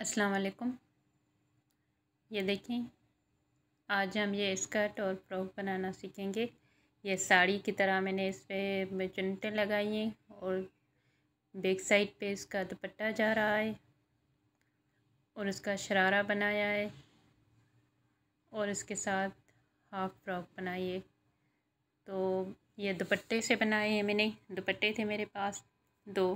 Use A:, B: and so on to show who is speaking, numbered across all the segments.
A: अस्सलाम वालेकुम। ये देखें आज हम ये स्कर्ट और फ्रॉक बनाना सीखेंगे। ये साड़ी की तरह मैंने इस पर चुनटें लगाई हैं और बैक साइड पे इसका दुपट्टा जा रहा है और इसका शरारा बनाया है और इसके साथ हाफ़ फ्रॉक बनाई है। तो ये दुपट्टे से बनाए हैं मैंने। दुपट्टे थे मेरे पास, दो।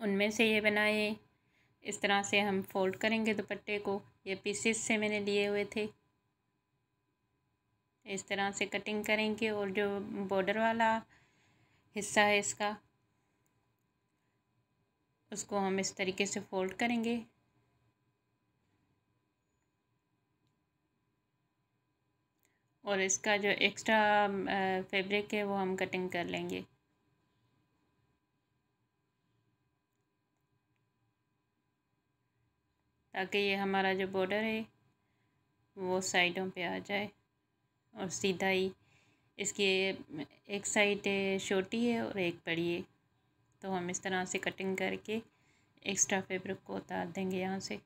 A: उनमें से ये बनाए इस तरह से हम फोल्ड करेंगे दुपट्टे को। ये पीसेस से मैंने लिए हुए थे। इस तरह से कटिंग करेंगे और जो बॉर्डर वाला हिस्सा है इसका, उसको हम इस तरीके से फोल्ड करेंगे। और इसका जो एक्स्ट्रा फैब्रिक है वो हम कटिंग कर लेंगे। ताकि ये हमारा जो बॉर्डर है, वो साइडों पे आ जाए और सीधा ही इसकी एक साइड छोटी है और एक बड़ी है। तो हम इस तरह से कटिंग करके एक्स्ट्रा फैब्रिक को उतार देंगे यहाँ से।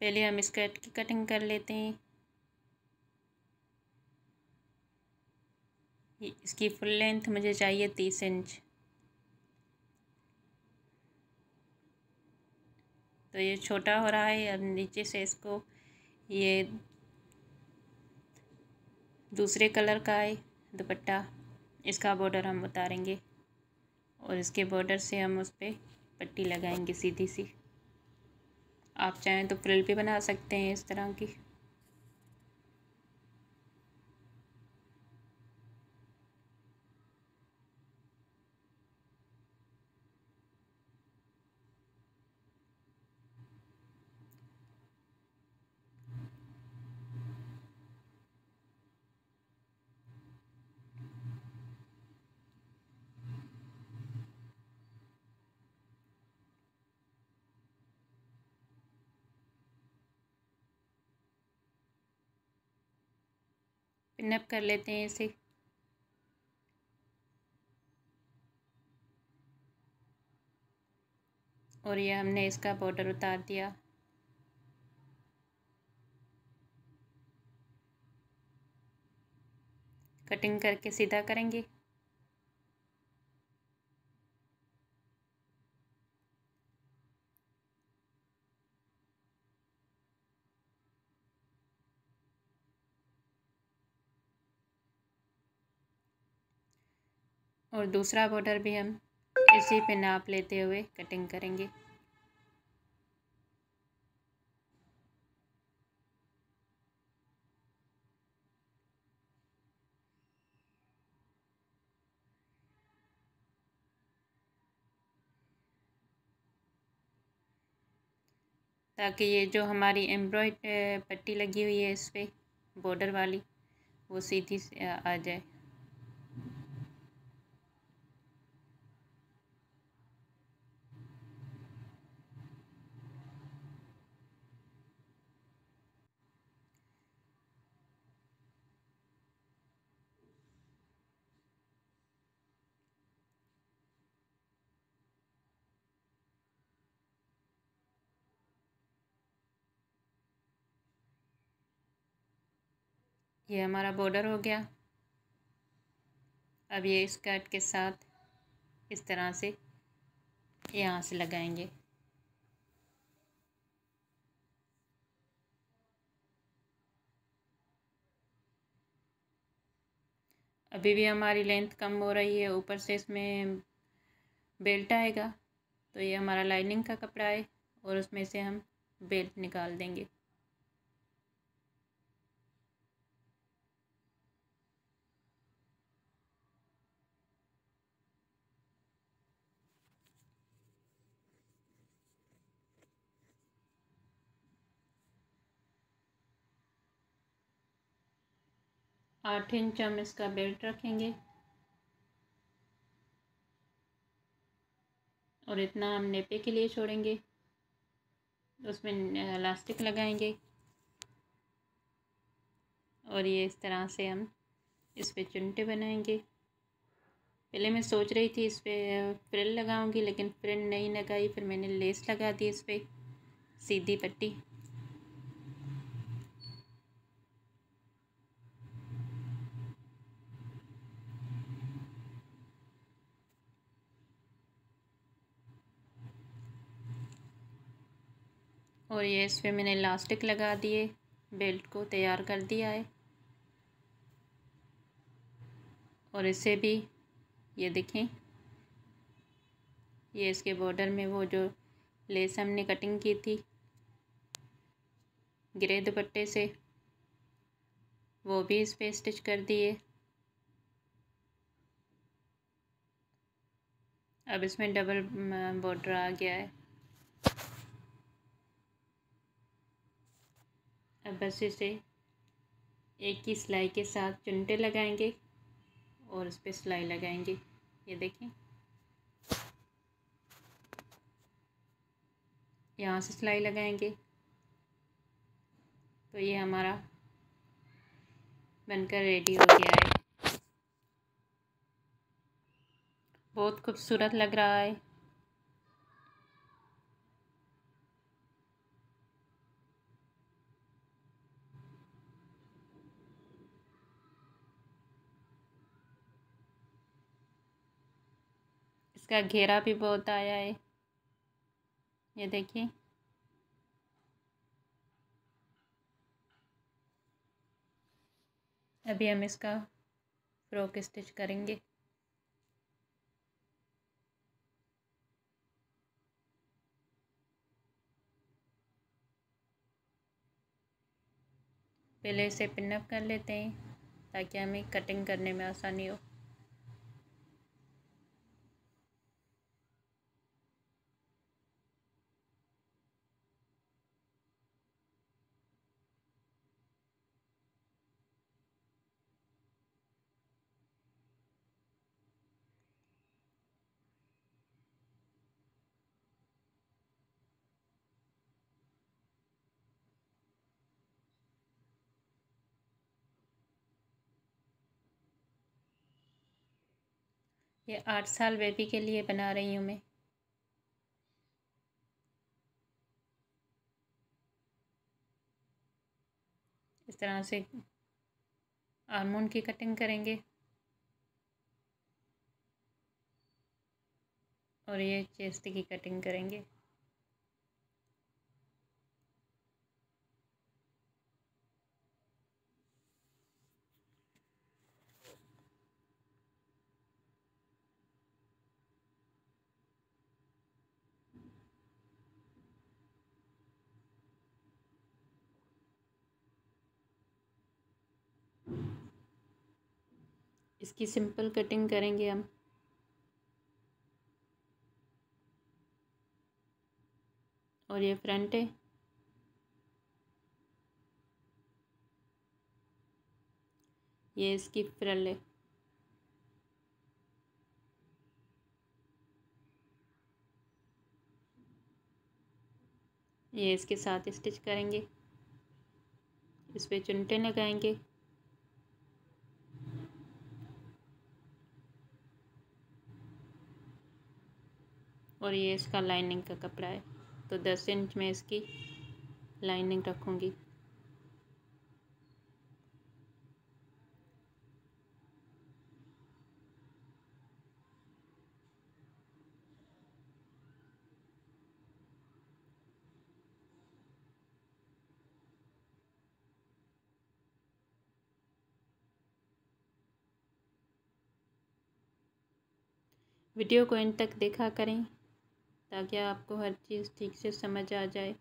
A: पहले हम स्कर्ट की कटिंग कर लेते हैं। इसकी फुल लेंथ मुझे चाहिए तीस इंच तो ये छोटा हो रहा है, अब नीचे से इसको ये दूसरे कलर का है, दुपट्टा। इसका बॉर्डर हम उतारेंगे और इसके बॉर्डर से हम उस पर पट्टी लगाएँगे सीधी सी। आप चाहें तो फ्रिल भी बना सकते हैं इस तरह की। पिनअप कर लेते हैं इसे। और ये हमने इसका बॉर्डर उतार दिया। कटिंग करके सीधा करेंगे। और दूसरा बॉर्डर भी हम इसी पे नाप लेते हुए कटिंग करेंगे। ताकि ये जो हमारी एम्ब्रॉयड पट्टी लगी हुई है इस पर बॉर्डर वाली, वो सीधी आ जाए। ये हमारा बॉर्डर हो गया। अब ये स्कर्ट के साथ इस तरह से यहाँ से लगाएँगे। अभी भी हमारी लेंथ कम हो रही है, ऊपर से इसमें बेल्ट आएगा तो ये हमारा लाइनिंग का कपड़ा है और उसमें से हम बेल्ट निकाल देंगे। आठ इंच हम इसका बेल्ट रखेंगे। और इतना हम नेपे के लिए छोड़ेंगे। उसमें इलास्टिक लगाएँगे। और ये इस तरह से हम इस पर चुनटे बनाएँगे। पहले मैं सोच रही थी इस पर फ्रिल लगाऊँगी, लेकिन फ्रिल नहीं लगाई, फिर मैंने लेस लगा दी इस पर सीधी पट्टी। और ये इस पर मैंने इलास्टिक लगा दिए, बेल्ट को तैयार कर दिया है। और इसे भी, ये देखें, ये इसके बॉर्डर में वो जो लेस हमने कटिंग की थी, ग्रे दुपट्टे से, वो भी इस पर स्टिच कर दिए। अब इसमें डबल बॉर्डर आ गया है। अब बस इसे एक ही सिलाई के साथ चुनटे लगाएँगे और इस पर सिलाई लगाएँगे। ये देखें। यहाँ से सिलाई लगाएँगे। तो ये हमारा बनकर रेडी हो गया है। बहुत खूबसूरत लग रहा है। इसका घेरा भी बहुत आया है। ये देखिए। अभी हम इसका फ्रॉक स्टिच करेंगे। पहले इसे पिनअप कर लेते हैं ताकि हमें कटिंग करने में आसानी हो। ये आठ साल बेबी के लिए बना रही हूँ मैं। इस तरह से आलमंड की कटिंग करेंगे। और ये चेस्ट की कटिंग करेंगे। इसकी सिंपल कटिंग करेंगे हम। और ये फ्रंट है। ये इसकी फ्रल है। ये इसके साथ स्टिच करेंगे। इस पर चुनटे लगाएँगे। और ये इसका लाइनिंग का कपड़ा है। तो दस इंच में इसकी लाइनिंग रखूँगी। वीडियो को इन तक देखा करें। ताकि आपको हर चीज़ ठीक से समझ आ जाए।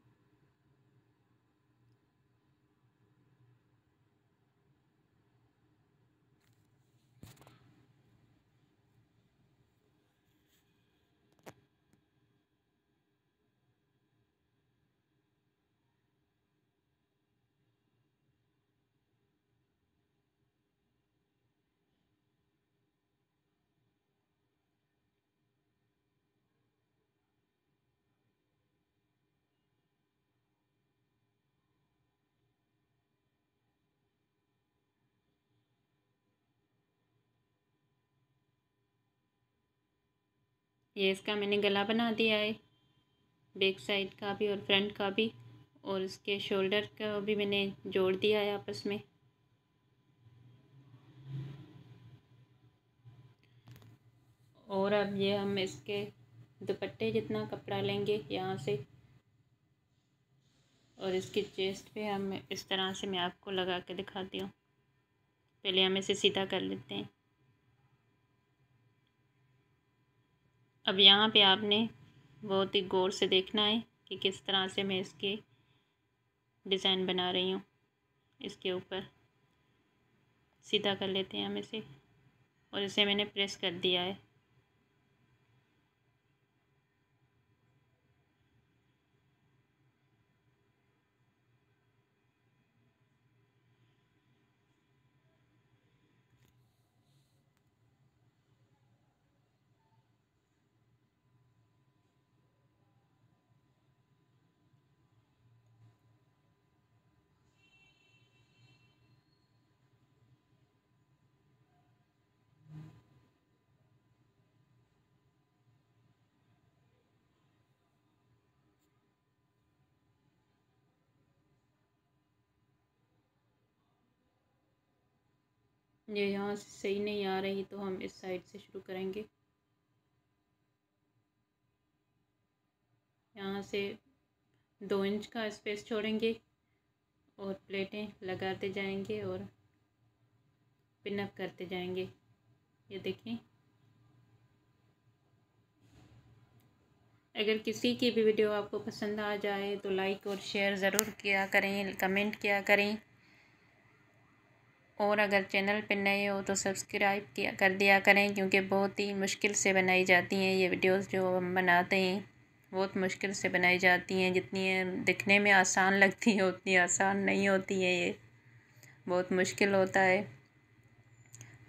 A: ये इसका मैंने गला बना दिया है बैक साइड का भी और फ्रंट का भी, और इसके शोल्डर का भी मैंने जोड़ दिया है आपस में। और अब ये हम इसके दुपट्टे जितना कपड़ा लेंगे यहाँ से, और इसकी चेस्ट पे हम इस तरह से मैं आपको लगा के दिखाती हूँ। पहले हम इसे सीधा कर लेते हैं। अब यहाँ पे आपने बहुत ही गौर से देखना है कि किस तरह से मैं इसके डिज़ाइन बना रही हूँ। इसके ऊपर सीधा कर लेते हैं हम इसे और इसे मैंने प्रेस कर दिया है। ये यहाँ से सही नहीं आ रही तो हम इस साइड से शुरू करेंगे। यहाँ से दो इंच का स्पेस छोड़ेंगे और प्लेटें लगाते जाएँगे और पिनअप करते जाएँगे। ये देखें। अगर किसी की भी वीडियो आपको पसंद आ जाए तो लाइक और शेयर ज़रूर किया करें, कमेंट किया करें। और अगर चैनल पर नए हो तो सब्सक्राइब किया, कर दिया करें क्योंकि बहुत ही मुश्किल से बनाई जाती हैं ये वीडियोस जो हम बनाते हैं। बहुत मुश्किल से बनाई जाती हैं, जितनी दिखने में आसान लगती हैं, उतनी आसान नहीं होती हैं ये। बहुत मुश्किल होता है।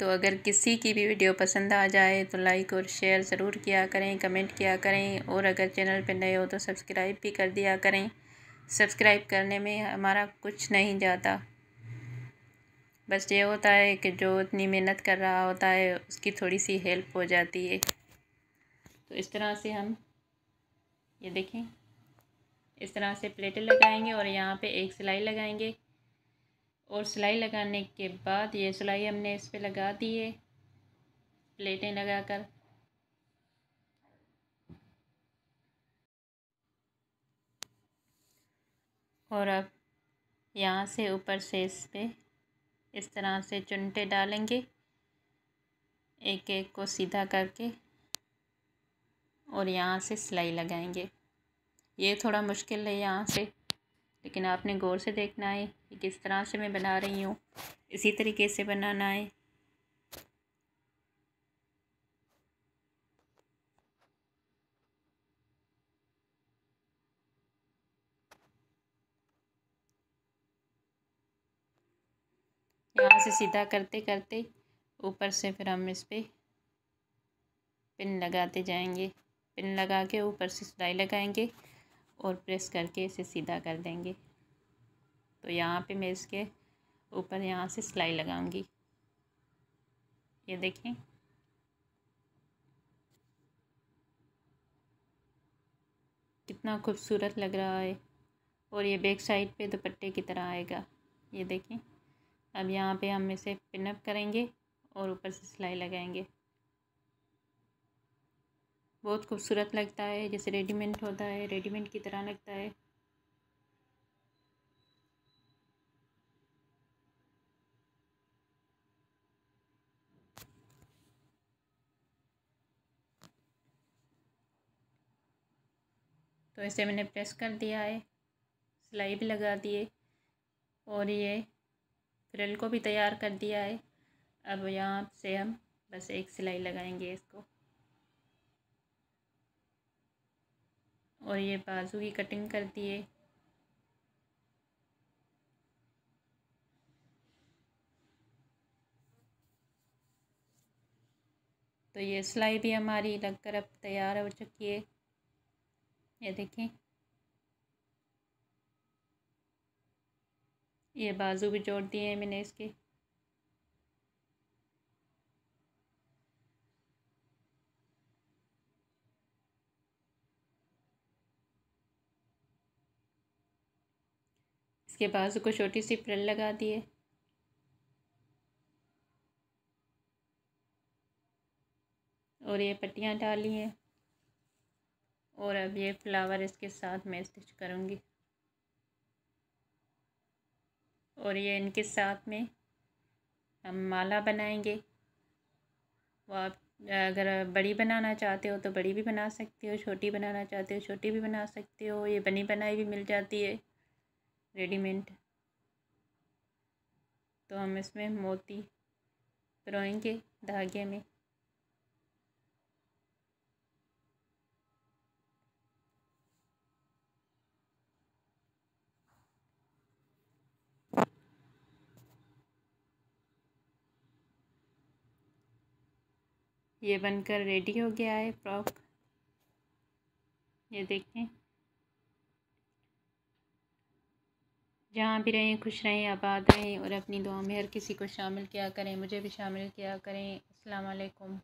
A: तो अगर किसी की भी वीडियो पसंद आ जाए तो लाइक और शेयर ज़रूर किया करें, कमेंट किया करें और अगर चैनल पर नए हो तो सब्सक्राइब भी कर दिया करें। सब्सक्राइब करने में हमारा कुछ नहीं जाता। बस ये होता है कि जो इतनी मेहनत कर रहा होता है, उसकी थोड़ी सी हेल्प हो जाती है। तो इस तरह से हम, ये देखें, इस तरह से प्लेटें लगाएँगे और यहाँ पे एक सिलाई लगाएँगे। और सिलाई लगाने के बाद ये सिलाई हमने इस पर लगा दी है प्लेटें लगाकर। और अब यहाँ से ऊपर से इस पर इस तरह से चुनटे डालेंगे। एक एक को सीधा करके और यहाँ से सिलाई लगाएँगे। ये थोड़ा मुश्किल है यहाँ से, लेकिन आपने गौर से देखना है कि किस तरह से मैं बना रही हूँ। इसी तरीके से बनाना है। यहाँ से सीधा करते करते ऊपर से फिर हम इस पर पिन लगाते जाएँगे। पिन लगा के ऊपर से सिलाई लगाएँगे और प्रेस करके इसे सीधा कर देंगे। तो यहाँ पे मैं इसके ऊपर यहाँ से सिलाई लगाऊँगी। ये देखें। कितना खूबसूरत लग रहा है और ये बैक साइड पे दुपट्टे की तरह आएगा। ये देखें। अब यहाँ पे हम इसे पिनअप करेंगे और ऊपर से सिलाई लगाएँगे। बहुत खूबसूरत लगता है, जैसे रेडीमेड होता है रेडीमेड की तरह लगता है। तो इसे मैंने प्रेस कर दिया है, सिलाई भी लगा दिए और ये फ्रिल को भी तैयार कर दिया है। अब यहाँ से हम बस एक सिलाई लगाएँगे इसको। और ये बाजू की कटिंग कर दिए तो ये सिलाई भी हमारी लगकर अब तैयार हो चुकी है। ये देखें। ये बाजू भी जोड़ दिए हैं मैंने इसके। इसके बाजू को छोटी सी प्रिल लगा दिए। और ये पट्टियाँ डाली हैं। और अब ये फ्लावर इसके साथ मैं स्टिच करूँगी। और ये इनके साथ में हम माला बनाएँगे। वो आप, अगर बड़ी बनाना चाहते हो तो बड़ी भी बना सकते हो, छोटी बनाना चाहते हो, छोटी भी बना सकते हो। ये बनी बनाई भी मिल जाती है, रेडीमेड। तो हम इसमें मोती पिरोएँगे धागे में। ये बनकर रेडी हो गया है फ्रॉक ये देखें। जहाँ भी रहें, खुश रहें, आबाद रहें और अपनी दुआ में हर किसी को शामिल किया करें, मुझे भी शामिल किया करें। अस्सलाम वालेकुम।